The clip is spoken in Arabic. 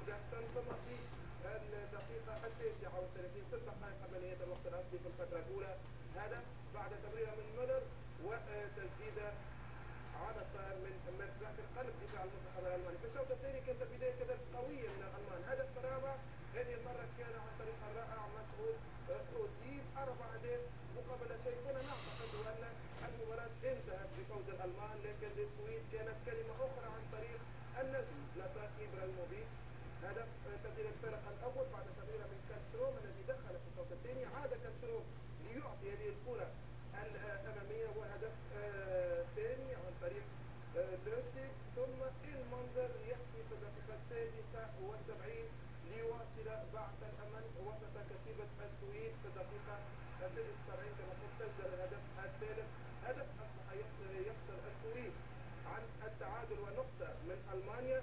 حسن ثم في الدقيقة التاسعة والثلاثين ست دقائق نهاية الوقت الأصلي في الفترة الأولى؟ هدف بعد تمريرة من مولر وتسديدة على الطائر من مرتزاكر قلب دفاع المنتخب الألماني. في الشوط الثاني كانت البداية كذلك قوية من الألمان. هدف الرابع هذه المرة كان عن طريق الرائع مسعود أوزيل. أربع أهداف مقابل شيء كنا نعتقد أن المباراة انتهت بفوز الألمان لكن للسويد كانت كلمة أخرى عن طريق النجم زلاتان إبراهيموفيتش. هدف تغيير الفرق الأول بعد تغييره من كاسروم الذي دخل في الشوط الثاني. عاد كاسروم ليعطي هذه الكرة الأمامية وهدف آه، ثاني عن طريق آه، لوسيك ثم المنظر يأتي في الدقيقة السادسة والسبعين ليواصل بعث الأمل وسط كتيبة السويد في الدقيقة السادسة والسبعين كما قلت سجل الهدف الثالث. هدف أصبح يفصل السوري عن التعادل ونقطة من ألمانيا.